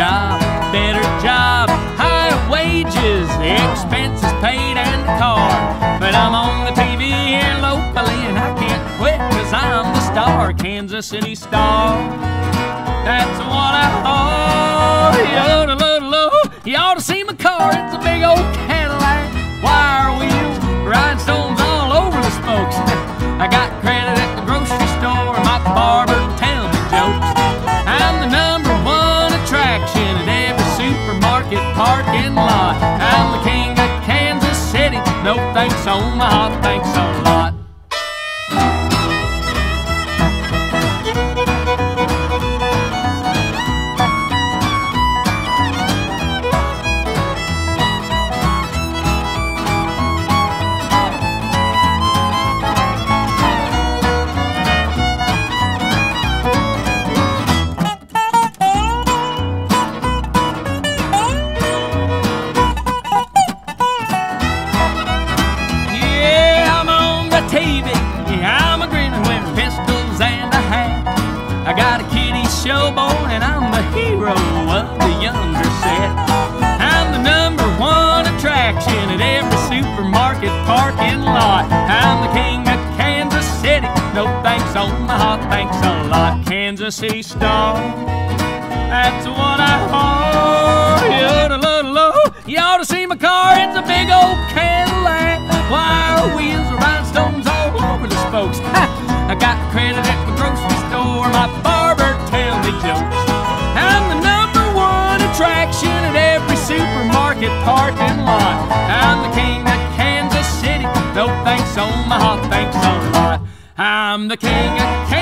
job, better job, higher wages, the expenses paid, and a car. But I'm on the TV here locally, and I can't quit, cause I'm the star, Kansas City Star. That's what I oh, You ought to see my car, it's a big old parking lot. I'm the king of Kansas City. No thanks, Omaha, thanks a lot. Yeah, I got a kitty showboat and I'm the hero of the younger set. I'm the number one attraction at every supermarket parking lot. I'm the king of Kansas City. No thanks, Omaha, thanks a lot. Kansas City Star. That's what I want. You ought to see my car, it's a big old Cadillac. Wire wheels, rhinestones all over the spokes. Ha! I got credit Kansas City. No thanks, oh, thanks oh, a lot. I'm the king of Kansas